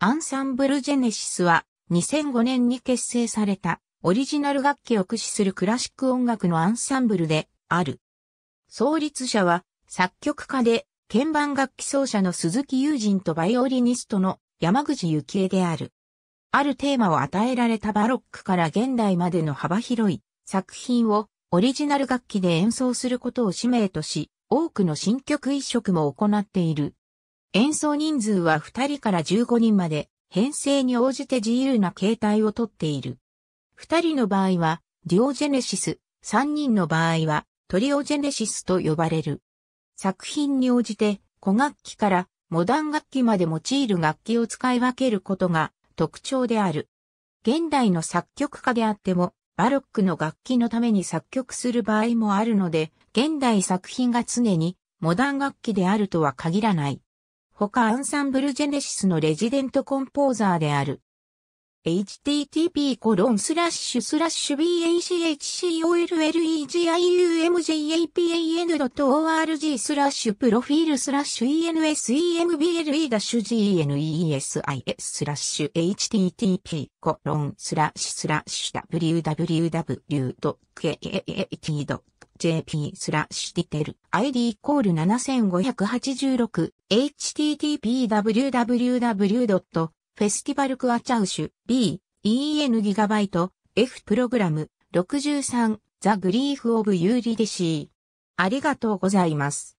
アンサンブルジェネシスは2005年に結成されたオリジナル楽器を駆使するクラシック音楽のアンサンブルである。創立者は作曲家で鍵盤楽器奏者の鈴木友人とバイオリニストの山口幸恵である。あるテーマを与えられたバロックから現代までの幅広い作品をオリジナル楽器で演奏することを使命とし、多くの新曲一色も行っている。演奏人数は2人から15人まで、編成に応じて自由な形態をとっている。2人の場合は、デュオジェネシス、3人の場合は、トリオジェネシスと呼ばれる。作品に応じて、古楽器からモダン楽器まで用いる楽器を使い分けることが特徴である。現代の作曲家であっても、バロックの楽器のために作曲する場合もあるので、現代作品が常にモダン楽器であるとは限らない。他アンサンブルジェネシスのレジデントコンポーザーである。http コロンスラッシュスラッシュ bachcollegiumjapan.org スラッシュプロフィールスラッシュ ensemble ダッシュ gnesis スラッシュ http コロンスラッシュスラッシュ www.kat.com jp スラッシュディテル ID イコール7586 http www. フェスティバルクアチャウシュ B EN ギガバイト F プログラム63ザグリーフオブユーリデシーありがとうございます。